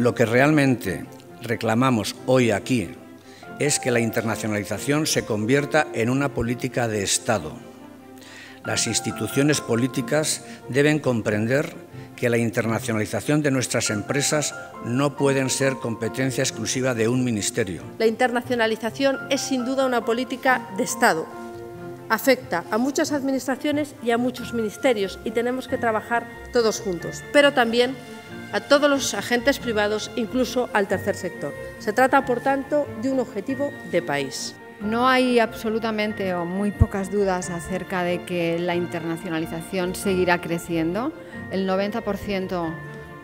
Lo que realmente reclamamos hoy aquí es que la internacionalización se convierta en una política de Estado. Las instituciones políticas deben comprender que la internacionalización de nuestras empresas no pueden ser competencia exclusiva de un ministerio. La internacionalización es sin duda una política de Estado. Afecta a muchas administraciones y a muchos ministerios y tenemos que trabajar todos juntos, pero también a todos los agentes privados, incluso al tercer sector. Se trata, por tanto, de un objetivo de país. No hay absolutamente o muy pocas dudas acerca de que la internacionalización seguirá creciendo. El 90%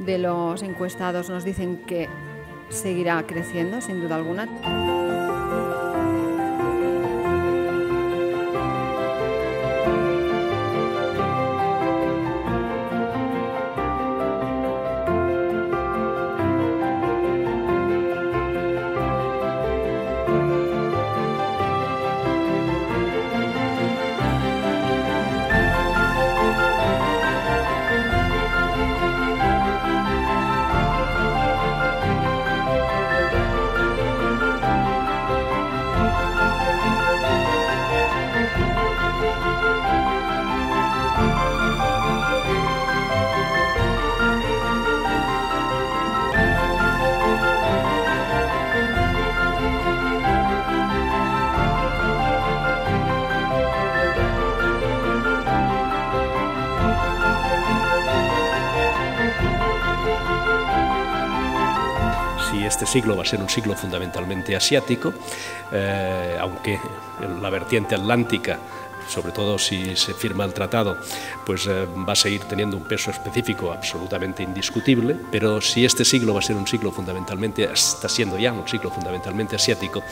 de los encuestados nos dicen que seguirá creciendo, sin duda alguna. Este siglo va a ser un siglo fundamentalmente asiático, eh, aunque la vertiente atlántica sobre todo si se firma el tratado, pues eh, va a seguir teniendo un peso específico absolutamente indiscutible, pero si este siglo va a ser un siglo fundamentalmente, está siendo ya un siglo fundamentalmente asiático,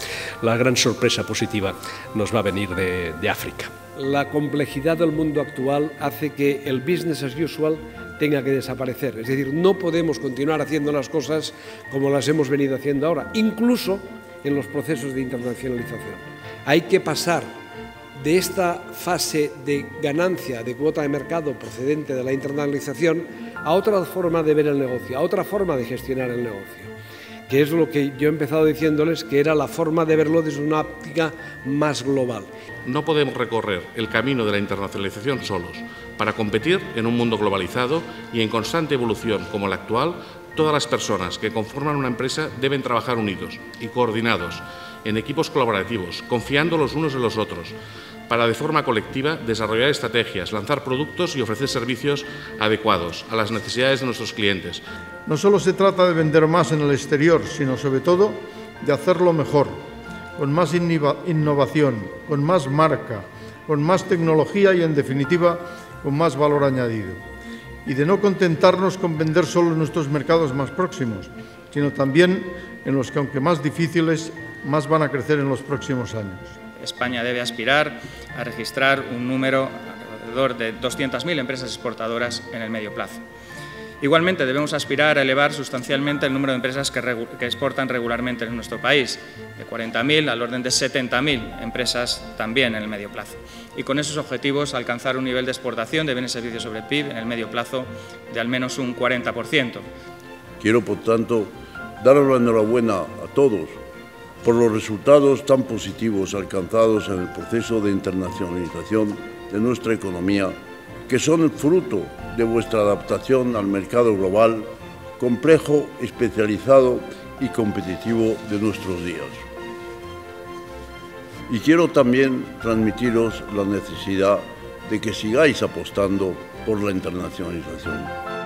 la gran sorpresa positiva nos va a venir de, de África. La complejidad del mundo actual hace que el business as usual tenga que desaparecer. Es decir, no podemos continuar haciendo las cosas como las hemos venido haciendo ahora, incluso en los procesos de internacionalización. Hay que pasar de esta fase de ganancia de cuota de mercado procedente de la internacionalización a otra forma de ver el negocio, a otra forma de gestionar el negocio, que es lo que yo he empezado diciéndoles que era la forma de verlo desde una óptica más global. No podemos recorrer el camino de la internacionalización solos. Para competir en un mundo globalizado y en constante evolución como la actual, todas las personas que conforman una empresa deben trabajar unidos y coordinados en equipos colaborativos, confiando los unos en los otros, para de forma colectiva desarrollar estrategias, lanzar productos y ofrecer servicios adecuados a las necesidades de nuestros clientes. No solo se trata de vender más en el exterior, sino sobre todo de hacerlo mejor, con más innovación, con más marca, con más tecnología y, en definitiva, con más valor añadido. Y de no contentarnos con vender solo en nuestros mercados más próximos, sino también en los que, aunque más difíciles, más van a crecer en los próximos años. España debe aspirar a registrar un número alrededor de 200.000 empresas exportadoras en el medio plazo. Igualmente, debemos aspirar a elevar sustancialmente el número de empresas que, exportan regularmente en nuestro país, de 40.000 al orden de 70.000 empresas también en el medio plazo. Y con esos objetivos alcanzar un nivel de exportación de bienes y servicios sobre PIB en el medio plazo de al menos un 40%. Quiero, por tanto, dar la enhorabuena a todos por los resultados tan positivos alcanzados en el proceso de internacionalización de nuestra economía, que son el fruto de vuestra adaptación al mercado global, complejo, especializado y competitivo de nuestros días. Y quiero también transmitiros la necesidad de que sigáis apostando por la internacionalización.